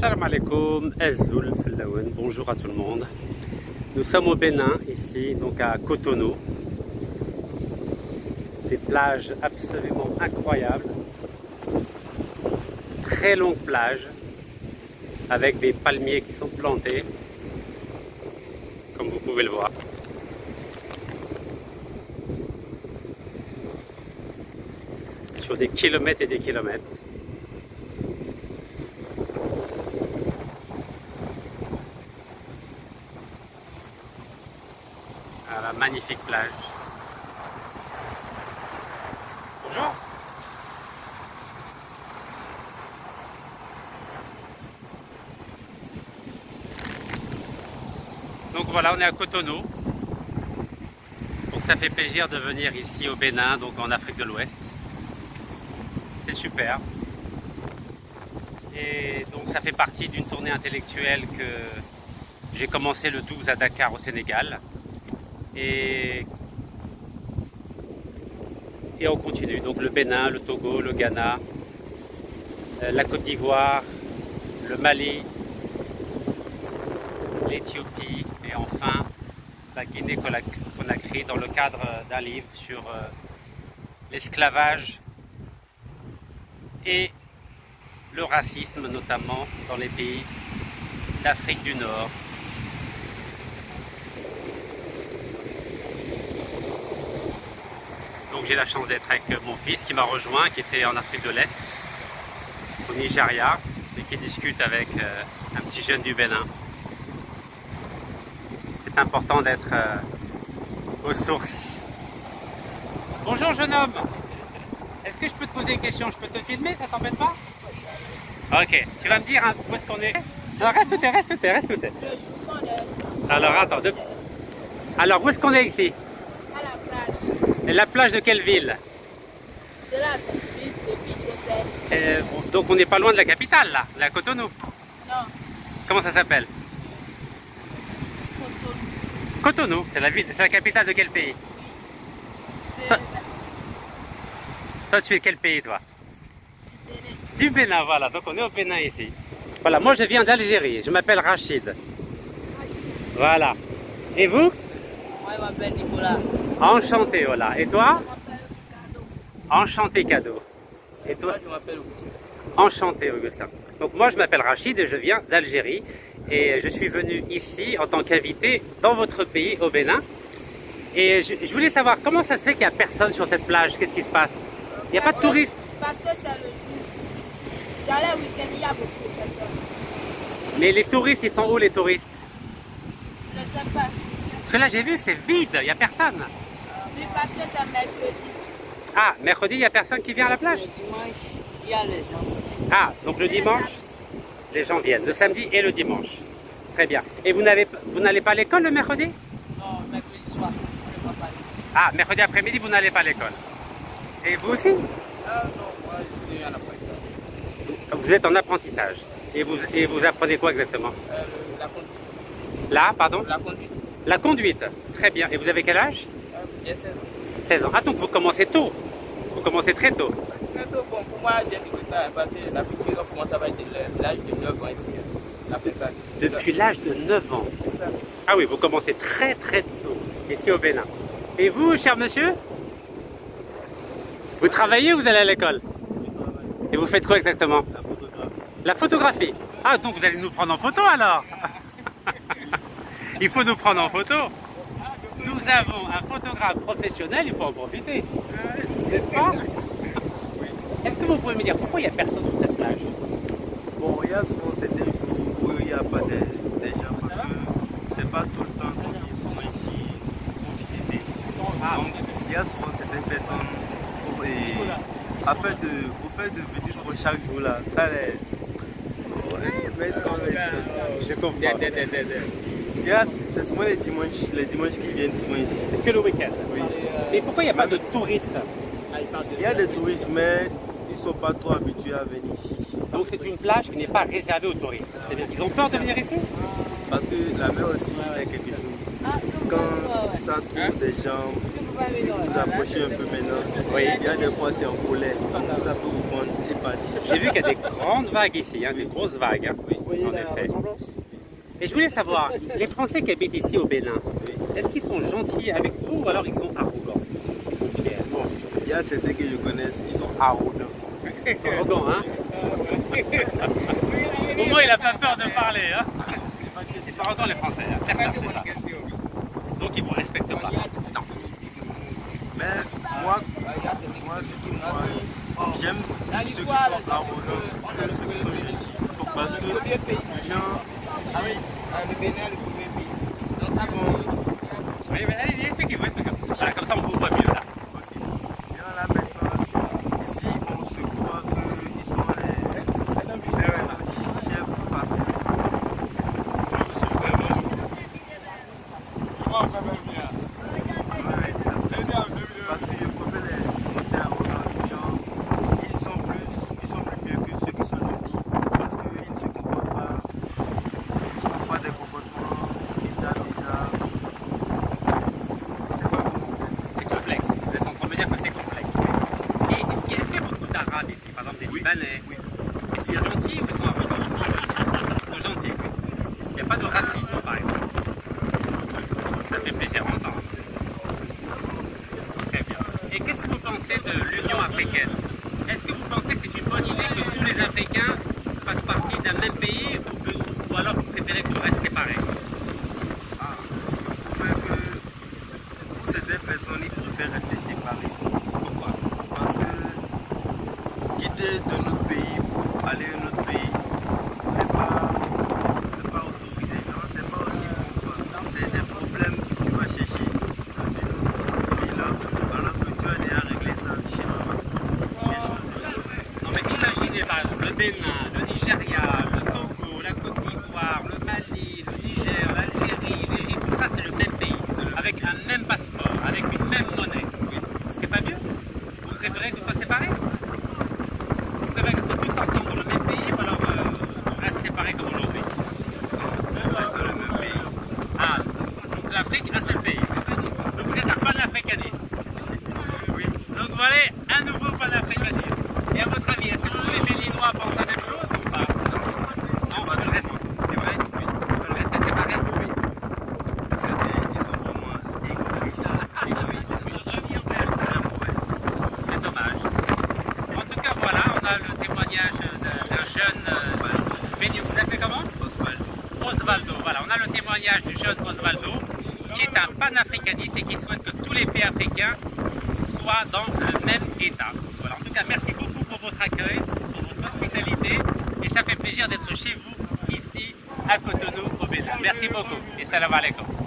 Salam alaikum, Azul Flaouen, bonjour à tout le monde. Nous sommes au Bénin, ici, donc à Cotonou. Des plages absolument incroyables. Très longues plages, avec des palmiers qui sont plantés, comme vous pouvez le voir. Sur des kilomètres et des kilomètres. Magnifique plage. Bonjour. Donc voilà, on est à Cotonou. Donc ça fait plaisir de venir ici au Bénin, donc en Afrique de l'Ouest. C'est super. Et donc ça fait partie d'une tournée intellectuelle que j'ai commencé le 12 à Dakar au Sénégal. Et, on continue. Donc le Bénin, le Togo, le Ghana, euh, la Côte d'Ivoire, le Mali, l'Éthiopie et enfin la Guinée-Conakry dans le cadre d'un livre sur euh, l'esclavage et le racisme notamment dans les pays d'Afrique du Nord, j'ai la chance d'être avec mon fils qui m'a rejoint, qui était en Afrique de l'Est, au Nigeria, et qui discute avec euh, un petit jeune du Bénin. C'est important d'être euh, aux sources. Bonjour jeune homme, est-ce que je peux te poser une question? Je peux te filmer, ça t'embête pas? Ok, tu vas me dire hein, où est-ce qu'on est? Alors reste où t'es, reste où t'es, reste où t'es. Alors attends, de... alors où est-ce qu'on est ici? Et la plage de quelle ville De la ville de euh, Donc on n'est pas loin de la capitale là, la Cotonou Non. Comment ça s'appelle Cotonou. Cotonou, c'est la ville, c'est la capitale de quel pays De... Toi... toi tu es quel pays toi Bénin. Du Bénin, voilà, donc on est au Bénin ici. Voilà, moi je viens d'Algérie, je m'appelle Rachid. Voilà. Et vous Moi je m'appelle Nicolas. Enchanté, voilà. Et toi Je m'appelle Ricardo. Enchanté cadeau. Et toi je m'appelle Augustin. Enchanté Augustin. Donc moi je m'appelle Rachid et je viens d'Algérie et je suis venu ici en tant qu'invité dans votre pays au Bénin. Et je, je voulais savoir comment ça se fait qu'il n'y a personne sur cette plage, qu'est-ce qui se passe? Il n'y a pas de Parce que- touristes? Parce que c'est le jour. Dans les week-ends, il y a beaucoup de personnes. Mais les touristes, ils sont où les touristes? Je ne sais pas. Parce que là j'ai vu, c'est vide, il n'y a personne. Parce que c'est mercredi. Ah, mercredi, il n'y a personne qui vient à la plage Le dimanche, il y a les gens. Ah, donc le dimanche, les gens viennent, le samedi et le dimanche. Très bien. Et vous n'allez pas à l'école le mercredi? Non, mercredi soir, on ne va pas. Ah, mercredi après-midi, vous n'allez pas à l'école. Et vous aussi? Ah non, moi je suis la pointe. Vous êtes en apprentissage. Et vous, et vous apprenez quoi exactement? La conduite. Là, pardon? La conduite. La conduite. Très bien. Et vous avez quel âge? J'ai 16 ans. 16 ans. Ah, donc vous commencez tôt. Vous commencez très tôt. Bientôt, bon, pour moi, j'ai du retard parce que commence à l'âge de 9 ans ici. Après ça. Depuis l'âge de 9 ans. Ah oui, vous commencez très très tôt, ici au Bénin. Et vous, cher monsieur? Vous travaillez ou vous allez à l'école? Et vous faites quoi exactement? La photographie. Ah, donc vous allez nous prendre en photo alors? Il faut nous prendre en photo. Nous avons un photographe professionnel, il faut en profiter. N'est-ce pas Est-ce que vous pouvez me dire pourquoi il n'y a personne sur cette plage? Bon, il y a souvent certains jours où il n'y a pas de, de gens parce que c'est pas tout le temps qu'ils sont ici pour visiter. Ah, Donc, il y a souvent certaines personnes pour, et, afin de, pour faire de venir sur chaque jour là, ça les. Ouais, mais quand même, c'est- je comprends. Il y a- C'est souvent les dimanches, les dimanches qui viennent souvent ici. C'est que le week-end. Oui. Mais pourquoi il n'y a pas de touristes? Il y a des touristes, mais ils ne sont pas trop habitués à venir ici. Donc c'est une plage qui n'est pas réservée aux touristes. Ils ont peur de venir ici? Parce que la mer aussi est quelque chose. Quand ça trouve des gens vous approchez un peu maintenant. Oui. Il y a des fois c'est en colère, ça peut vous prendre et partir. J'ai vu qu'il y a des grandes vagues ici, hein, des grosses vagues. hein. en effet. Et je voulais savoir, les Français qui habitent ici au Bénin, est-ce qu'ils sont gentils avec vous ou alors ils sont arrogants? Qu'ils sont fiers? Bon, il y a certains que je connais, ils sont arrogants. Ils sont arrogants, hein? Au moins, il n'a pas peur de parler, hein? Ils sont arrogants, les Français, hein? certains, c'est ça. Donc, ils ne vous respectent pas. Non. Mais moi, moi surtout moi, j'aime ceux qui sont arrogants ceux qui sont gentils. Parce que les gens, si Ah, le Bénin, le premier pays. Donc, ils vont Oui, mais allez, expliquez-vous, expliquez-vous. Voilà, comme ça, on vous voit mieux, là. Bien là maintenant, ici on se croit qu'ils sont les chefs faciles. Ouais, ça. Parce que je préfère les Français arrogants, genre, ils sont plus, ils sont plus mieux que ceux qui sont gentils. Parce qu'ils ne se comportent pas, ils n'ont pas des comportements bizarres, bizarres. Je sais pas comment vous expliquer. C'est complexe. Vous êtes en train de me dire que c'est complexe. Et est-ce qu'il y, a- est-ce qu'il y a beaucoup d'Arabes ici, Libanais Ils sont gentils ou ils sont arrogants Ils sont gentils. Il n'y a pas de racisme, par exemple. Ça fait plaisir à entendre. Très bien. Et qu'est-ce que vous pensez de l'Union africaine? Est-ce que vous pensez que c'est une bonne idée que tous les Africains fassent partie d'un même pays ou, que- ou alors vous préférez qu'on reste séparés? Ah, je préfère que pour certaines personnes, ils préfèrent rester séparés. Pourquoi? Parce que quitter de pour aller à un autre pays, c'est pas, c'est pas autorisé, genre, c'est pas aussi bon. quoi. C'est des problèmes que tu vas chercher dans une autre ville, alors que tu as déjà réglé ça chez toi. Des choses du genre. Non mais imaginez par exemple le Bénin, le Nigeria, le Congo, la Côte d'Ivoire, le Mali, le Niger, l'Algérie, l'Égypte, tout ça c'est le même pays, avec un même passeport, avec une même monnaie. C'est pas mieux Vous préférez que ce soit séparé Vous préférez que ce soit tous ensemble dans le même pays ou alors euh, on reste séparés comme aujourd'hui On reste dans le même pays. Ah, donc l'Afrique, un seul pays. Donc vous êtes un panafricaniste. Oui. Donc voilà un nouveau panafricaniste. Et à votre avis, est-ce que tous les Béninois pensent la même chose ou pas? Non, ils veulent rester, c'est vrai Oui. Ils veulent rester séparés Oui. Certains, ils sont vraiment égoïstes. Égoïstes. Très mauvais. C'est dommage. En tout cas, voilà, on a le témoignage d'un jeune euh, Béni- Vous l'appelez comment? Oswald. Osvaldo. Voilà, on a le témoignage du jeune Osvaldo, un panafricaniste et qui souhaite que tous les pays africains soient dans le même état. Voilà, en tout cas, merci beaucoup pour votre accueil, pour votre hospitalité, et ça fait plaisir d'être chez vous, ici, à Cotonou, au Bénin. Merci beaucoup, et salam alaikum.